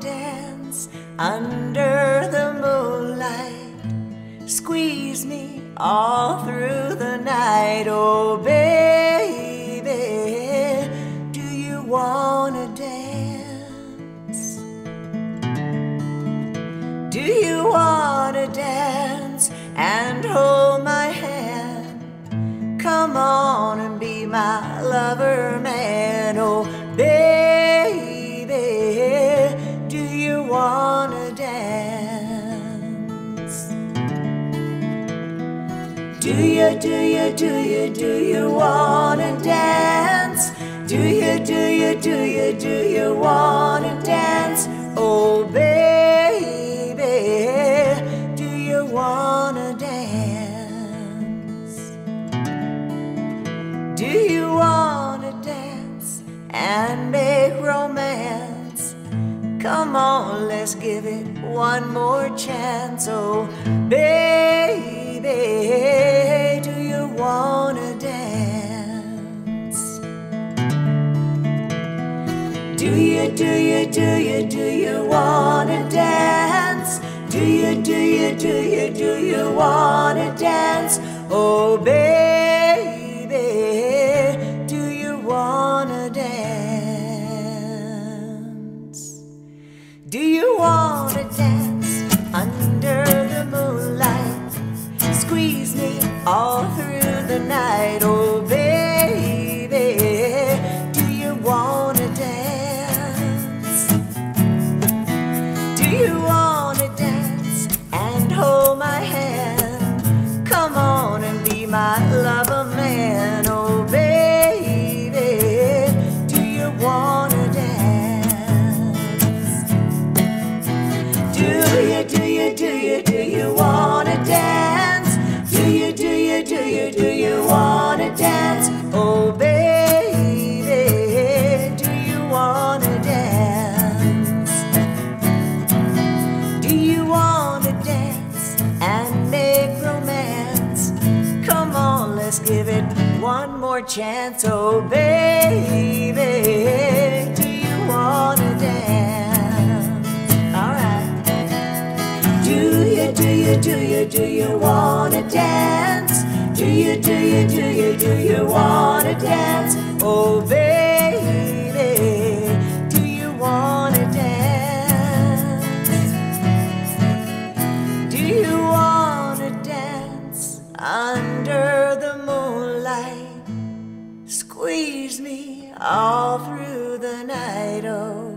dance under the moonlight. Squeeze me all through the night. Oh, baby, do you wanna dance? Do you wanna dance and hold my hand? Come on and be my lover man. Oh, wanna dance? Do you, do you, do you, do you wanna dance? Do you, do you, do you, do you wanna dance? Oh, baby, do you wanna dance? Do you wanna dance and make? Come on, let's give it one more chance. Oh, baby, do you wanna dance? Do you, do you, do you, do you wanna dance? Do you, do you, do you, do you wanna dance? Oh, baby, you, do you, do you, do you wanna dance? Do you, do you, do you, do you wanna dance? Oh, baby, do you wanna dance? Do you wanna dance and make romance? Come on, let's give it one more chance. Oh, baby, you, do you, do you, wanna dance? Do you, do you, do you, do you wanna dance? Oh, baby, do you wanna dance? Do you wanna dance under the moonlight? Squeeze me all through the night, oh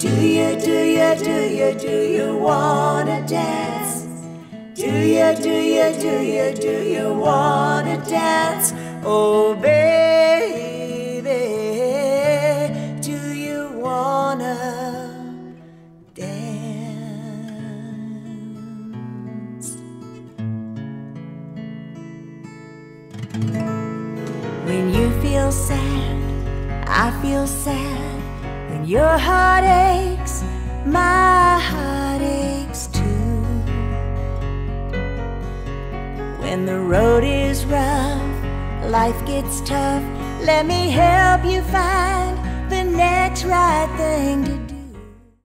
Do you, do you, do you, do you wanna dance? Do you, do you, do you, do you wanna dance? Oh, baby, do you wanna dance? When you feel sad, I feel sad. When your heart aches, my heart aches too. When the road is rough, life gets tough, let me help you find the next right thing to do.